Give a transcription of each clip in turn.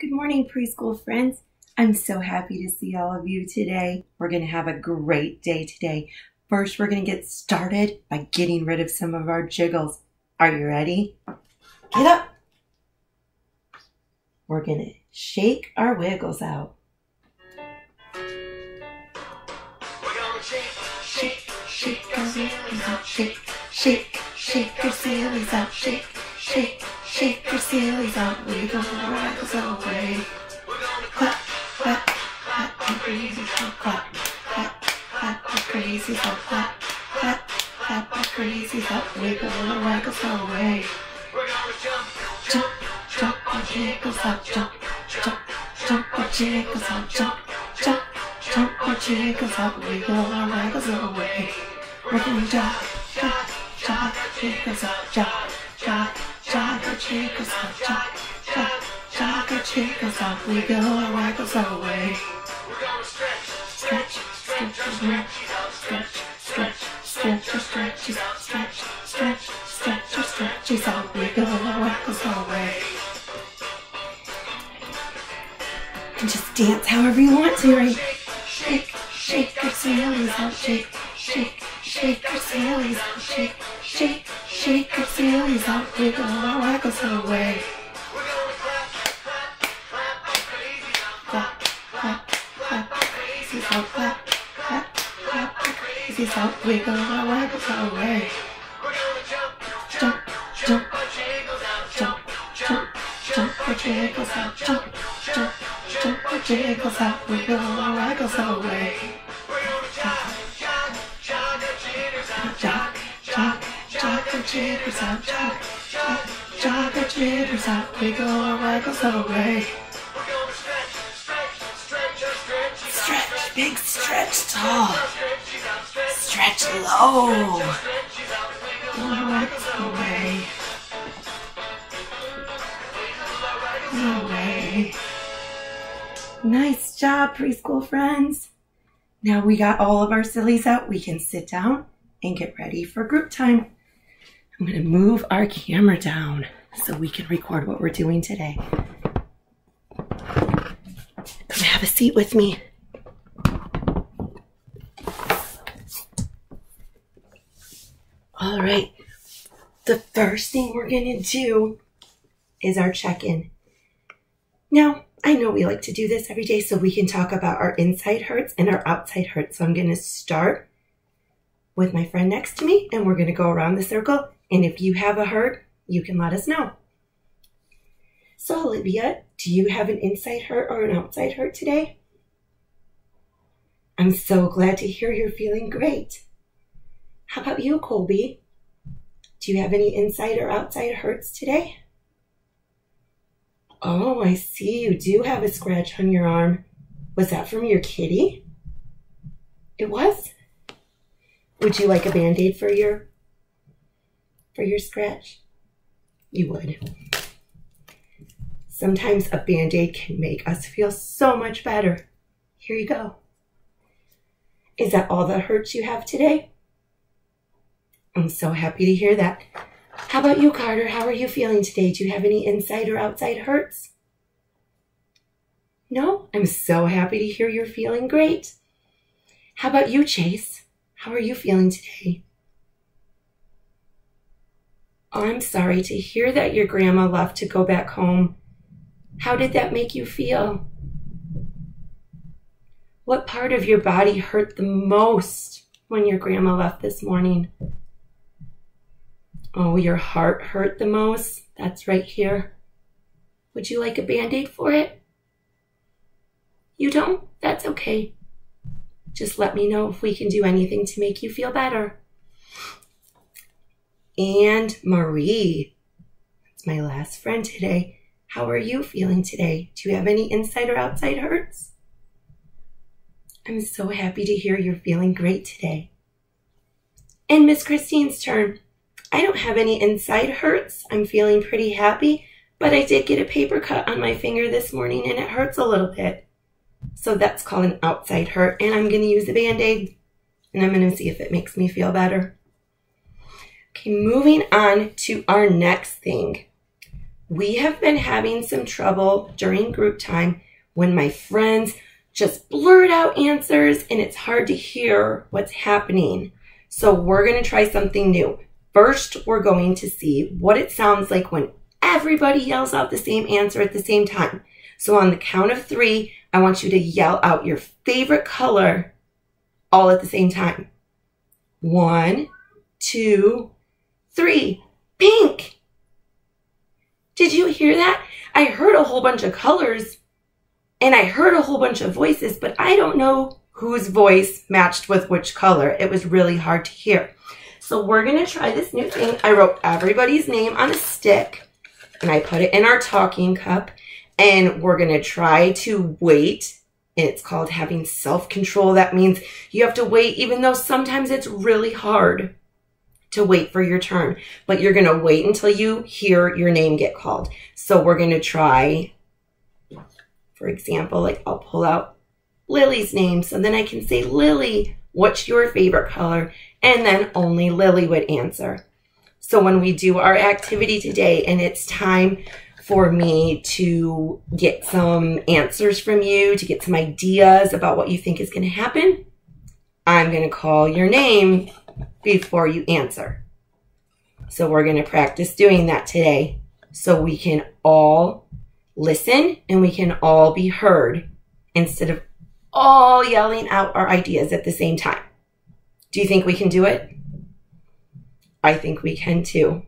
Good morning, preschool friends. I'm so happy to see all of you today. We're going to have a great day today. First, we're going to get started by getting rid of some of our jiggles. Are you ready? Get up. We're going to shake our wiggles out. Shake, shake our sillies out. Shake, shake, shake our sillies out. Shake, shake, shake your sillies out. Wiggle our wiggles away. Clap, clap, clap, and crazy so clap. Clap, clap, and crazy so clap. Clap, clap, and crazy so wiggle our wiggles away. Jump, jump, our jiggles out. Jump, jump, jump, our jiggles out. Jump, jump, jump, our jiggles out. Wiggle our wiggles away. We're gonna jump, jump, jump, jiggles out. Jump, jump, jump, our jiggles out. Jump, jump, jump, our jiggles out. Wiggle our wiggles away. Stretch, stretch, stretch, stretch, stretch, stretch, out. Stretch, stretch, stretch, your stretches out. Wiggle our wiggles away. And just dance however you want to, right? Shake, shake your sillies out. Shake, shake, shake your sillies out. Shake, shake, shake your sillies out. Wiggle our wiggles away. Clap, clap, clap, crazy out. Clap, clap, clap, crazy out. Wiggle wiggles away. We go jump, jump, jump, jump, jump, our jiggles out. Jump, jump, jump, our jiggles out. Wiggle our wiggles away. Jog, our jiggles out. Jog our jiggles out. Wiggle our wiggles away. Stretch, big stretch tall. Stretch low. Wiggle our wiggles away. Away. Nice job, preschool friends. Now we got all of our sillies out, we can sit down and get ready for group time. I'm to move our camera down so we can record what we're doing today. Come have a seat with me. All right. The first thing we're to do is our check in. Now, I know we like to do this every day so we can talk about our inside hurts and our outside hurts. So I'm to start with my friend next to me and we're to go around the circle. And if you have a hurt, you can let us know. So, Olivia, do you have an inside hurt or an outside hurt today? I'm so glad to hear you're feeling great. How about you, Colby? Do you have any inside or outside hurts today? Oh, I see you do have a scratch on your arm. Was that from your kitty? It was? Would you like a band-aid for your for your scratch? You would. Sometimes a band-aid can make us feel so much better. Here you go. Is that all the hurts you have today? I'm so happy to hear that. How about you, Carter? How are you feeling today? Do you have any inside or outside hurts? No? I'm so happy to hear you're feeling great. How about you, Chase? How are you feeling today? I'm sorry to hear that your grandma left to go back home. How did that make you feel? What part of your body hurt the most when your grandma left this morning? Oh, your heart hurt the most? That's right here. Would you like a band-aid for it? You don't? That's okay. Just let me know if we can do anything to make you feel better. And Marie, that's my last friend today. How are you feeling today? Do you have any inside or outside hurts? I'm so happy to hear you're feeling great today. And Miss Christine's turn. I don't have any inside hurts. I'm feeling pretty happy, but I did get a paper cut on my finger this morning and it hurts a little bit. So that's called an outside hurt and I'm going to use a band-aid and I'm going to see if it makes me feel better. Okay, moving on to our next thing. we have been having some trouble during group time when my friends just blurt out answers and it's hard to hear what's happening. So we're going to try something new. First, we're going to see what it sounds like when everybody yells out the same answer at the same time. So on the count of three, I want you to yell out your favorite color all at the same time. One, two, three. Pink! Did you hear that? I heard a whole bunch of colors and I heard a whole bunch of voices, but I don't know whose voice matched with which color. It was really hard to hear. So we're going to try this new thing. I wrote everybody's name on a stick and I put it in our talking cup and we're going to try to wait. And It's called having self-control. That means you have to wait even though sometimes it's really hard to wait for your turn, but you're going to wait until you hear your name get called. So we're going to try, for example, like I'll pull out Lily's name. So then I can say, Lily, what's your favorite color? And then only Lily would answer. So when we do our activity today and it's time for me to get some answers from you, to get some ideas about what you think is going to happen, I'm going to call your name before you answer. So we're going to practice doing that today so we can all listen and we can all be heard instead of all yelling out our ideas at the same time. Do you think we can do it? I think we can too.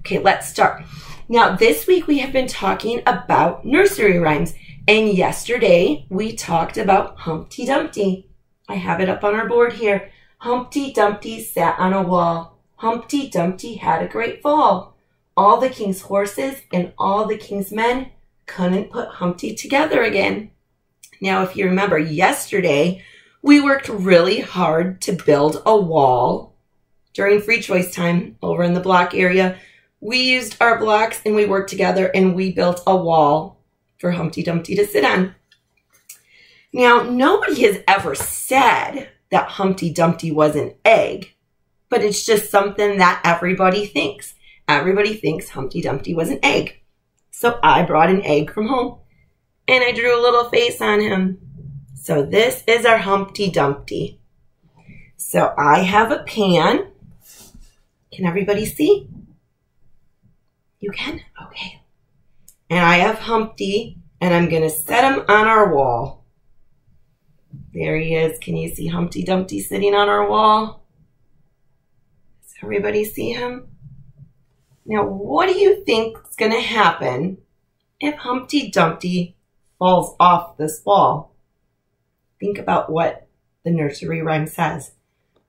Okay, let's start. Now, this week we have been talking about nursery rhymes, and yesterday we talked about Humpty Dumpty. I have it up on our board here. Humpty Dumpty sat on a wall. Humpty Dumpty had a great fall. All the king's horses and all the king's men couldn't put Humpty together again. Now, if you remember yesterday, we worked really hard to build a wall during free choice time over in the block area. We used our blocks and we worked together and we built a wall for Humpty Dumpty to sit on. Now, nobody has ever said that Humpty Dumpty was an egg, but it's just something that everybody thinks. Everybody thinks Humpty Dumpty was an egg. So I brought an egg from home and I drew a little face on him. So this is our Humpty Dumpty. So I have a pan. Can everybody see? You can? Okay. And I have Humpty and I'm going to set him on our wall. There he is. Can you see Humpty Dumpty sitting on our wall? Does everybody see him? Now, what do you think is going to happen if Humpty Dumpty falls off this wall? Think about what the nursery rhyme says.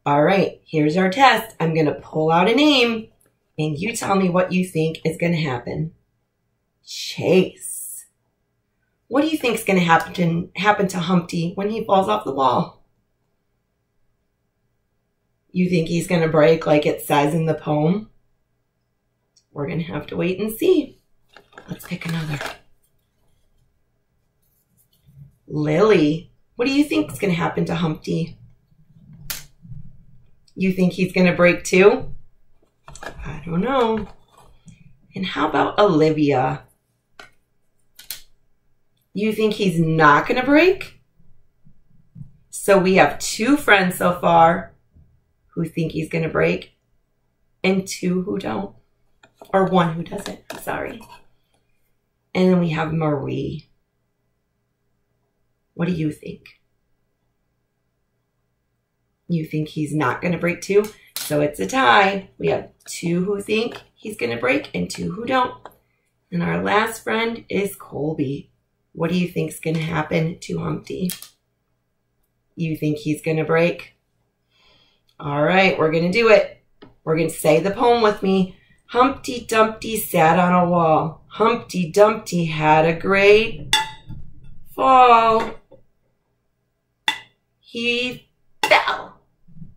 All right, here's our test. I'm going to pull out a name, and you tell me what you think is going to happen. Chase. What do you think is going to happen to, happen to Humpty when he falls off the wall? You think he's going to break like it says in the poem? We're going to have to wait and see. Let's pick another. Lily. What do you think is going to happen to Humpty? You think he's going to break too? I don't know. And how about Olivia? You think he's not going to break? So we have two friends so far who think he's going to break and two who don't. Or one who doesn't. Sorry. And then we have Marie. What do you think? You think he's not going to break too? So it's a tie. We have two who think he's going to break and two who don't. And our last friend is Colby. What do you think is going to happen to Humpty? You think he's going to break? All right, we're going to do it. We're going to say the poem with me. Humpty Dumpty sat on a wall. Humpty Dumpty had a great fall. He fell.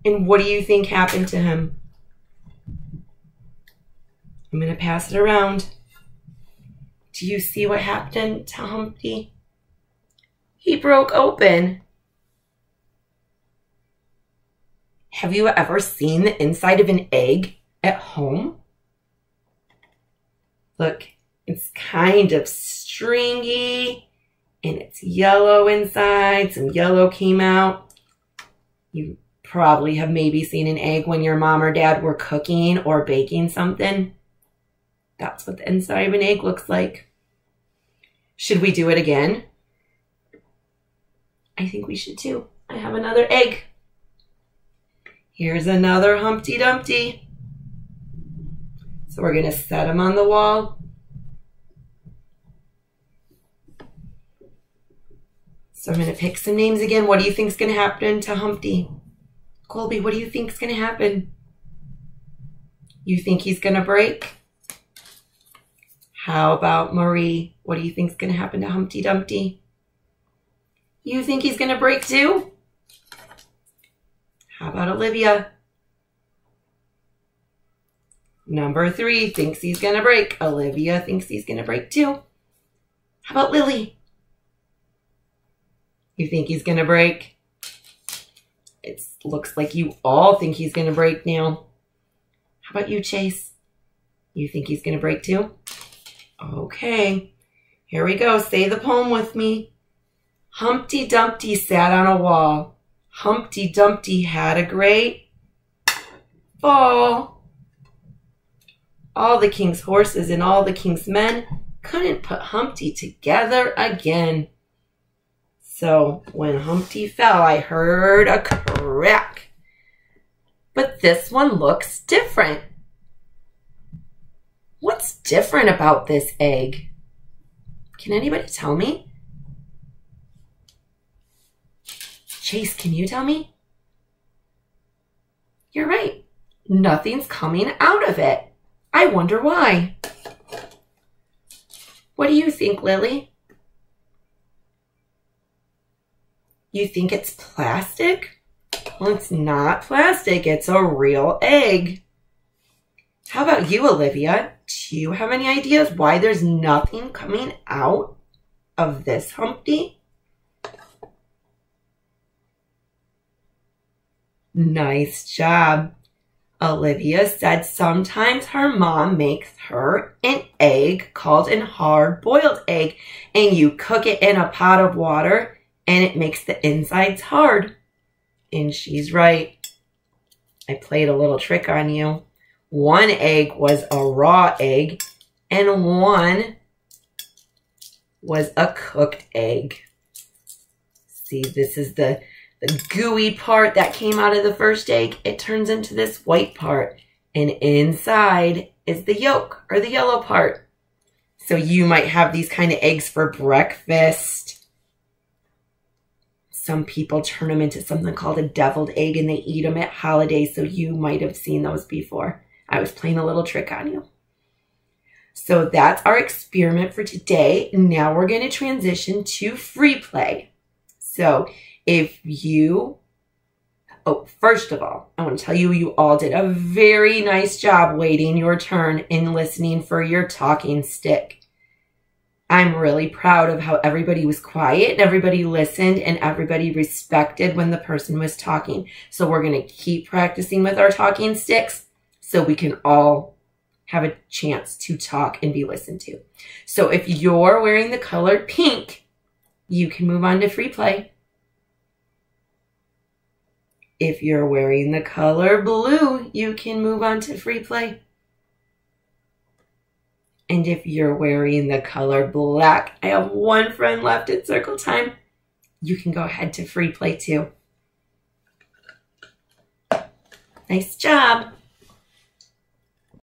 And what do you think happened to him? I'm going to pass it around. Do you see what happened to Humpty? He broke open. Have you ever seen the inside of an egg at home? Look, it's kind of stringy and it's yellow inside. Some yellow came out. You probably have maybe seen an egg when your mom or dad were cooking or baking something. That's what the inside of an egg looks like. Should we do it again? I think we should too. I have another egg. Here's another Humpty Dumpty. So we're going to set them on the wall. So I'm going to pick some names again. What do you think is going to happen to Humpty? Colby, what do you think is going to happen? You think he's going to break? How about Marie? What do you think is going to happen to Humpty Dumpty? You think he's going to break too? How about Olivia? Number three thinks he's going to break. Olivia thinks he's going to break too. How about Lily? You think he's going to break? It looks like you all think he's going to break now. How about you, Chase? You think he's going to break too? Okay, here we go. Say the poem with me. Humpty Dumpty sat on a wall. Humpty Dumpty had a great fall. All the king's horses and all the king's men couldn't put Humpty together again. So when Humpty fell, I heard a crack. But this one looks different. What's different about this egg? Can anybody tell me? Chase, can you tell me? You're right. Nothing's coming out of it. I wonder why. What do you think, Lily? You think it's plastic? Well, it's not plastic. It's a real egg. How about you, Olivia? Do you have any ideas why there's nothing coming out of this Humpty? Nice job. Olivia said sometimes her mom makes her an egg called an hard boiled egg and you cook it in a pot of water and it makes the insides hard. And she's right. I played a little trick on you. One egg was a raw egg and one was a cooked egg. See, this is the the gooey part that came out of the first egg, it turns into this white part. And inside is the yolk or the yellow part. So you might have these kind of eggs for breakfast. Some people turn them into something called a deviled egg and they eat them at holidays. So you might have seen those before. I was playing a little trick on you. So that's our experiment for today. Now we're going to transition to free play. So if you, oh, first of all, I want to tell you, you all did a very nice job waiting your turn and listening for your talking stick. I'm really proud of how everybody was quiet and everybody listened and everybody respected when the person was talking. So we're going to keep practicing with our talking sticks so we can all have a chance to talk and be listened to. So if you're wearing the color pink, you can move on to free play. If you're wearing the color blue, you can move on to free play. And if you're wearing the color black, I have one friend left at circle time. You can go ahead to free play too. Nice job.